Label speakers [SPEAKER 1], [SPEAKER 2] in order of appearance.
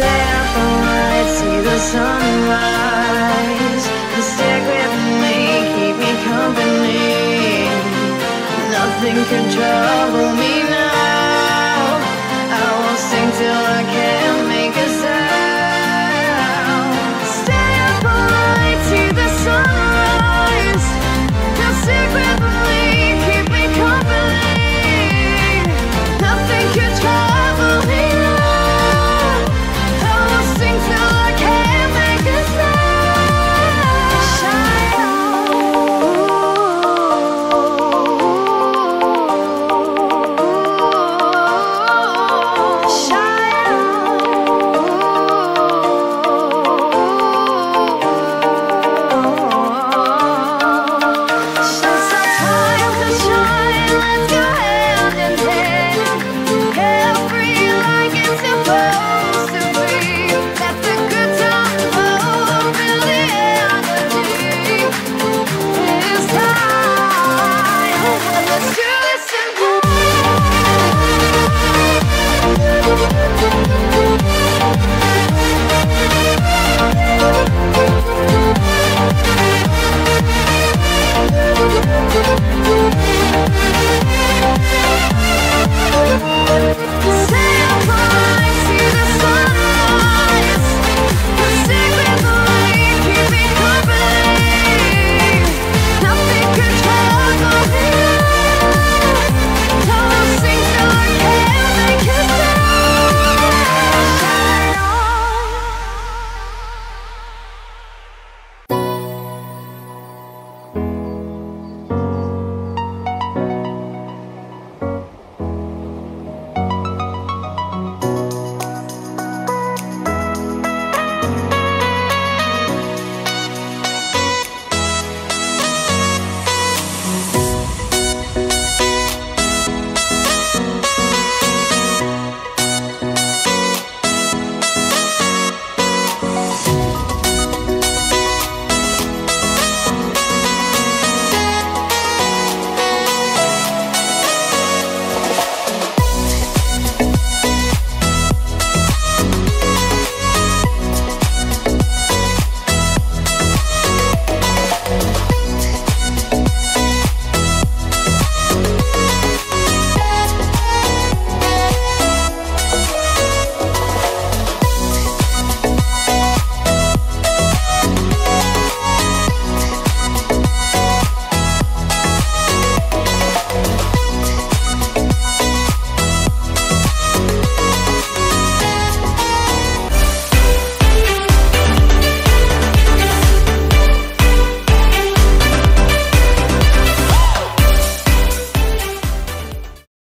[SPEAKER 1] I see the sunrise. Stick with me, keep me company. Nothing could trouble me.